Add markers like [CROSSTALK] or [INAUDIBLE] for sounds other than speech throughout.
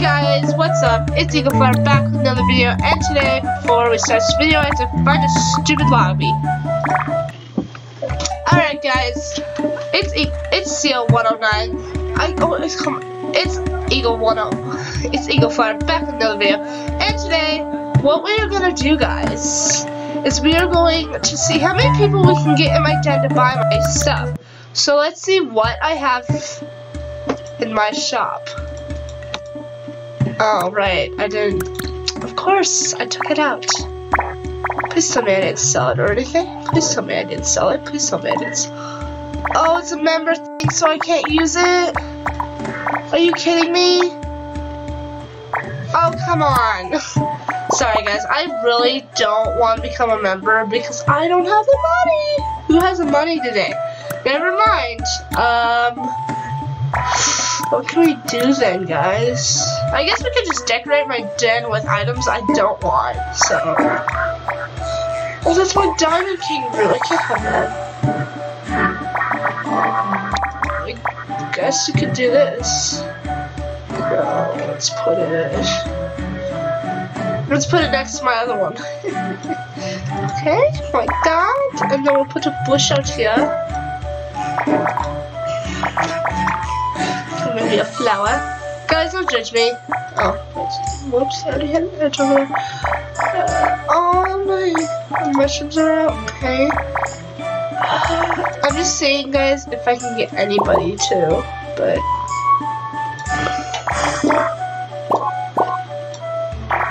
guys, what's up? It's Eagleflyer back with another video, and today, before we start this video, I have to find a stupid lobby. Alright guys, it's e it's Seal 109. I oh it's come it's Eagle 10 [LAUGHS] it's Eagleflyer back with another video. And today, what we are gonna do guys is we are going to see how many people we can get in my den to buy my stuff. So let's see what I have in my shop. Oh, right. I didn't. Of course, I took it out. Please tell me I didn't sell it or anything. Please tell me I didn't sell it. Please tell me I didn't. Oh, it's a member thing, so I can't use it? Are you kidding me? Oh, come on. [LAUGHS] Sorry, guys. I really don't want to become a member because I don't have the money. Who has the money today? Never mind. Um... What can we do then, guys? I guess we could just decorate my den with items I don't want, so... Oh, that's my Diamond King room. I can't have that. I guess we could do this. Let's put it... Let's put it next to my other one. [LAUGHS] okay, like that. And then we'll put a bush out here. Maybe a flower. Guys, don't judge me. Oh, whoops, I already had an edge over there. Uh, oh, my mushrooms are out. Okay. I'm just saying, guys, if I can get anybody too, but.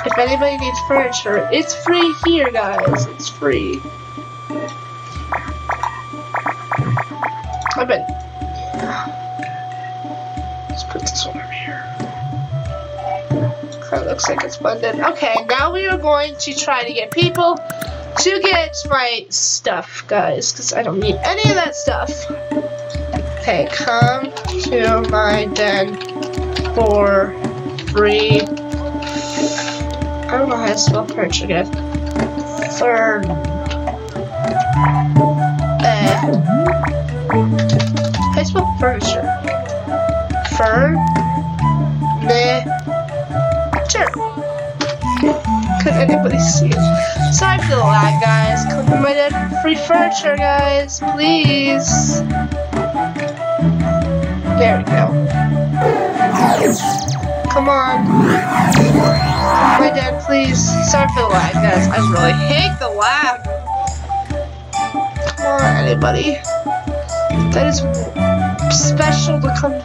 If anybody needs furniture, it's free here, guys. It's free. I've been That looks like it's blended. Okay, now we are going to try to get people to get my stuff, guys, because I don't need any of that stuff. Okay, come to my den for free. I don't know how to spell guys. Fern. Uh, how do you furniture? Meh. Could anybody see it? Sorry for the lag, guys. Come to my dad free furniture, guys. Please. There we go. Come on. My dad, please. Sorry for the lag, guys. I really hate the lag. Come on, anybody. That is special to come.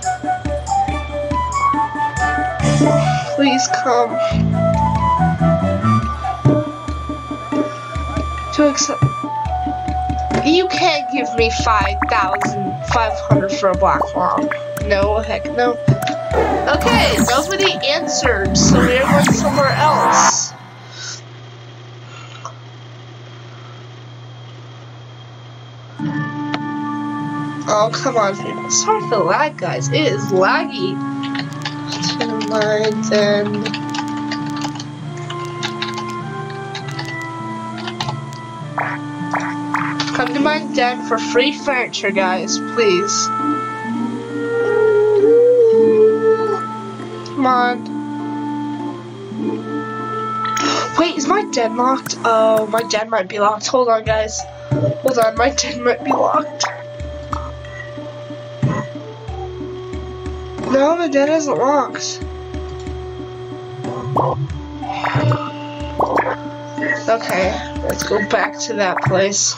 Please come. To accept. You can't give me 5,500 for a black wall. No, heck no. Okay, nobody answered, so we're going somewhere else. Oh, come on. Sorry for the lag, guys. It is laggy. And then come to my den for free furniture guys please. Come on. Wait is my den locked? Oh my den might be locked. Hold on guys. Hold on my den might be locked no the den isn't locked Okay, let's go back to that place.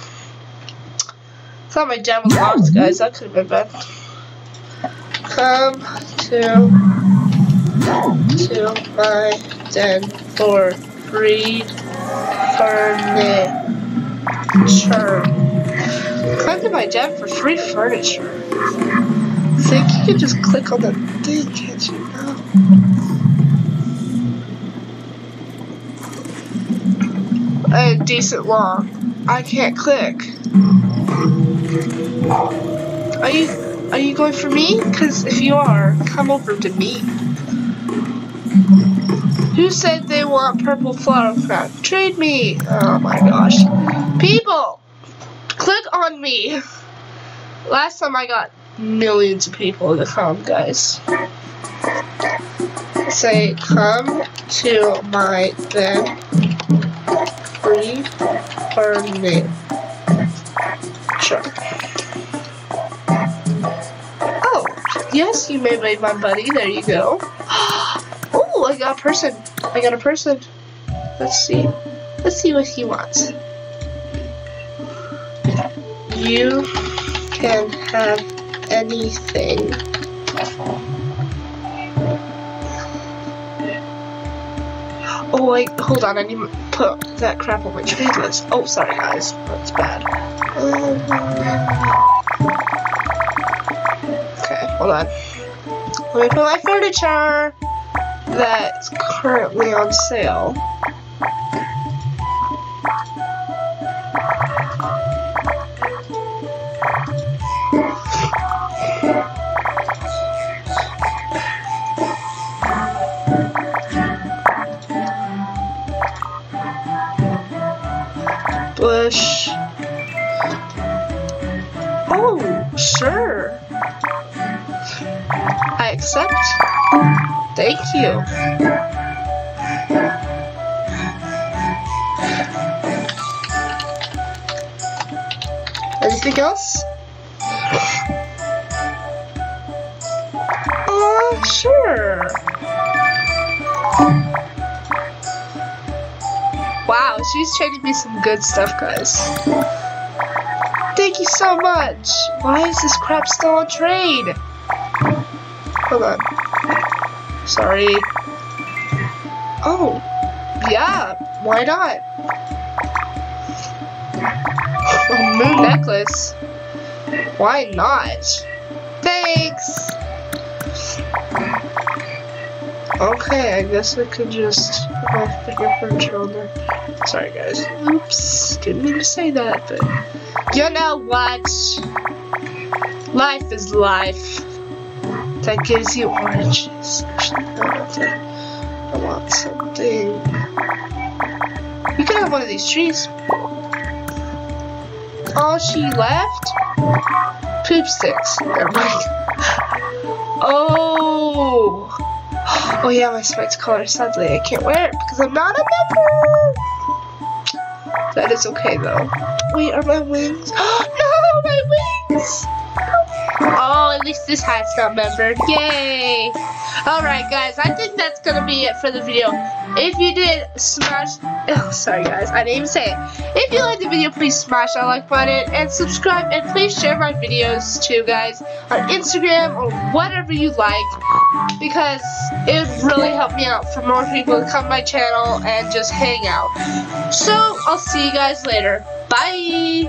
thought my den was locked, guys. That could have been bad. Come to to my den for free furniture. Come to my den for free furniture. Think you can just click on the thing, can't you? a decent law. I can't click. Are you are you going for me? Because if you are, come over to me. Who said they want purple flower crown? Trade me! Oh my gosh. People! Click on me! Last time I got millions of people to come, guys. Say, come to my then free burning. Sure. Oh, yes, you may be my buddy. There you go. [GASPS] Oh, I got a person. I got a person. Let's see. Let's see what he wants. You can have anything. Oh wait, hold on, I need to put that crap on my list. Oh, sorry guys, that's bad. Okay, hold on. Let me put my furniture that's currently on sale. Oh, sure. I accept. Thank you. Anything else? Uh, sure. Wow, she's trading me some good stuff, guys. Thank you so much. Why is this crap still on trade? Hold on. Sorry. Oh, yeah, why not? A moon necklace. Why not? Thanks. Okay, I guess I could just finger furniture on there. Sorry, guys. Oops, didn't mean to say that, but you know what? Life is life. That gives you oranges. I want something. You can have one of these trees. Oh, she left? Poop sticks. Never mind. [LAUGHS] Oh. Oh yeah, my spikes color. Sadly, I can't wear it because I'm not a member. That is okay though. Wait, are my wings? [GASPS] no, my wings. Oh, at least this hat's not membered. Yay! Alright, guys, I think that's gonna be it for the video. If you did, smash. Oh, [LAUGHS] sorry guys, I didn't even say it. If you like the video, please smash that like button and subscribe and please share my videos too, guys, on Instagram or whatever you like because it would really help me out for more people to come to my channel and just hang out. So, I'll see you guys later. Bye!